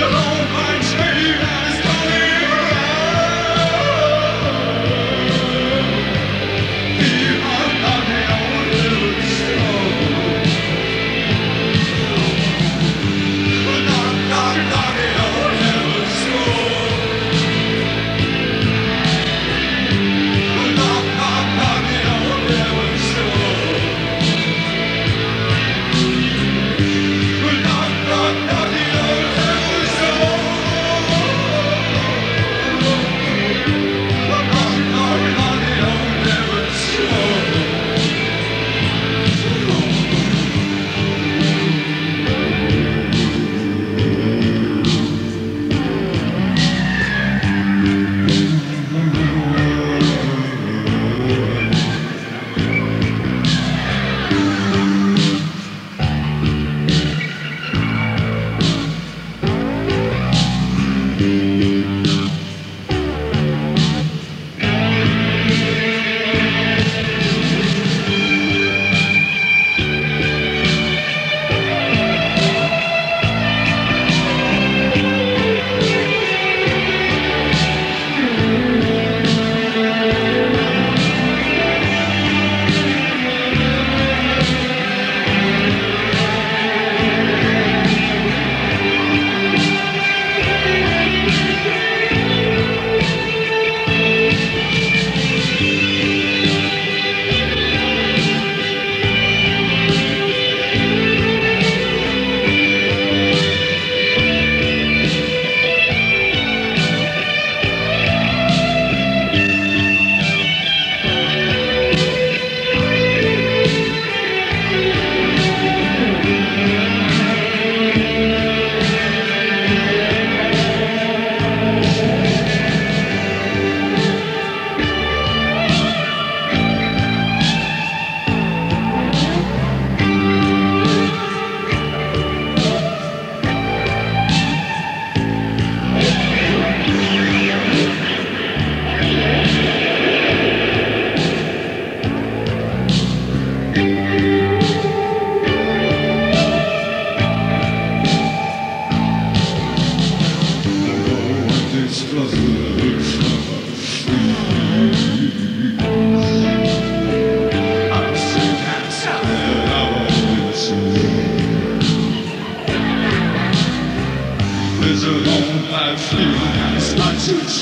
Hey,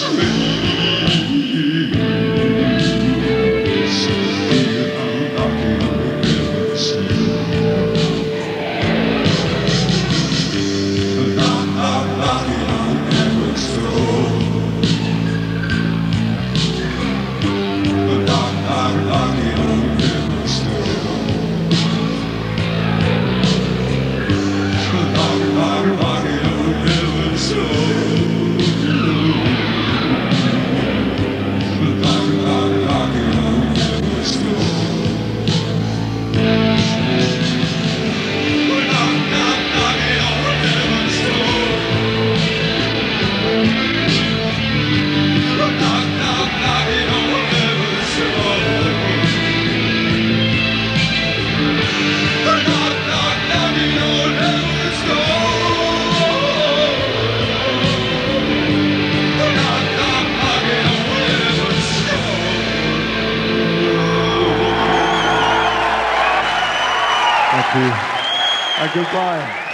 like goodbye.